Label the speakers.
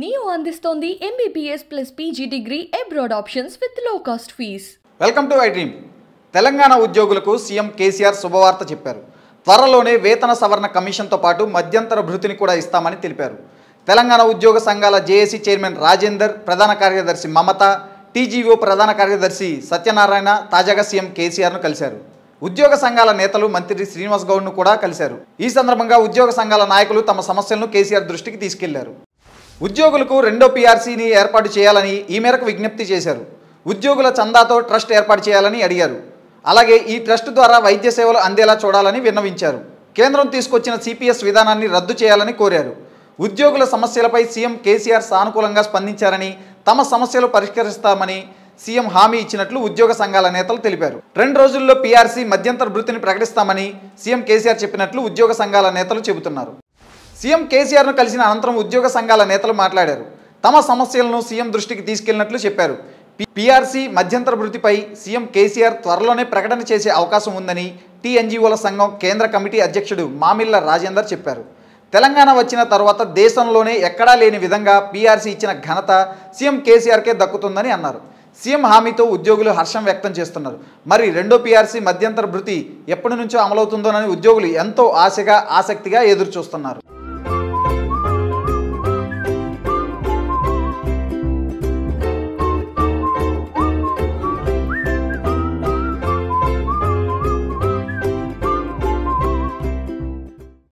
Speaker 1: Neo అందిస్తోంది MBBS plus PG degree abroad options with low cost fees
Speaker 2: welcome to I dream Telangana ఉద్యోగులకు CM KCR శుభవార్త చెప్పారు. త్వరలోనే వేతన సవరణ కమిషన్తో పాటు మధ్యంతర భృతిని కూడా ఇస్తామని తెలిపారు. తెలంగాణ ఉద్యోగ సంఘాల జేఏసీ చైర్మన్ రాజేందర్ ప్రధాన కార్యదర్శి మమత టీజీఓ ప్రధాన కార్యదర్శి సత్యనారాయణ తాజాగా సీఎం కేసీఆర్ను కలిశారు. ఉద్యోగ సంఘాల నేతలు మంత్రి శ్రీనివాస్ గౌడ్ను కూడా కలిశారు. ఈ సందర్భంగా ఉద్యోగ సంఘాల నాయకులు తమ సమస్యలను కేసీఆర్ దృష్టికి తీసుకెళ్ళారు. ఉద్యోగులకు రెండో పీఆర్సీని ఏర్పాటు చేయాలని ఈ మేరకు విజ్ఞప్తి చేశారు. ఉద్యోగుల చందాతో ట్రస్ట్ ఏర్పాటు చేయాలని అడిగారు. అలాగే ఈ ట్రస్ట్ ద్వారా వైద్య సేవలు అందేలా చూడాలని విన్నవించారు. కేంద్రం తీసుకొచ్చిన సిపిఎస్ విధానాన్ని రద్దు చేయాలని కోరారు. ఉద్యోగుల సమస్యలపై సీఎం కేసీఆర్ సానుకూలంగా స్పందించారని తమ సమస్యలు పరిష్కరిస్తామని సీఎం హామీ ఇచ్చినట్లు ఉద్యోగ సంఘాల నేతలు తెలిపారు. రెండు రోజుల్లో పీఆర్సీ మధ్యంతర భృతిని ప్రకటిస్తామని సీఎం కేసీఆర్ చెప్పినట్లు ఉద్యోగ సంఘాల నేతలు చెబుతున్నారు. సీఎం కేసీఆర్ను కలిసిన అనంతరం ఉద్యోగ సంఘాల నేతలు మాట్లాడారు. తమ సమస్యలను సీఎం దృష్టికి తీసుకెళ్ళినట్లు చెప్పారు. పీఆర్సీ మధ్యంతర భృతిపై సీఎం కేసీఆర్ త్వరలోనే ప్రకటన చేసే అవకాశం ఉందని టీఎన్జీఓల సంఘం కేంద్ర కమిటీ అధ్యక్షుడు మామిళ్ళ రాజేందర్ చెప్పారు. తెలంగాణ వచ్చిన తర్వాత దేశంలోనే ఎక్కడా లేని విధంగా పీఆర్సీ ఇచ్చిన ఘనత సీఎం కేసీఆర్కే దక్కుతుందని అన్నారు. సీఎం హామీతో ఉద్యోగులు హర్షం వ్యక్తం చేస్తున్నారు. మరి రెండో పీఆర్సీ మధ్యంతర భృతి ఎప్పటి నుంచో అమలవుతుందోనని ఉద్యోగులు ఎంతో ఆశగా ఆసక్తిగా ఎదురు చూస్తున్నారు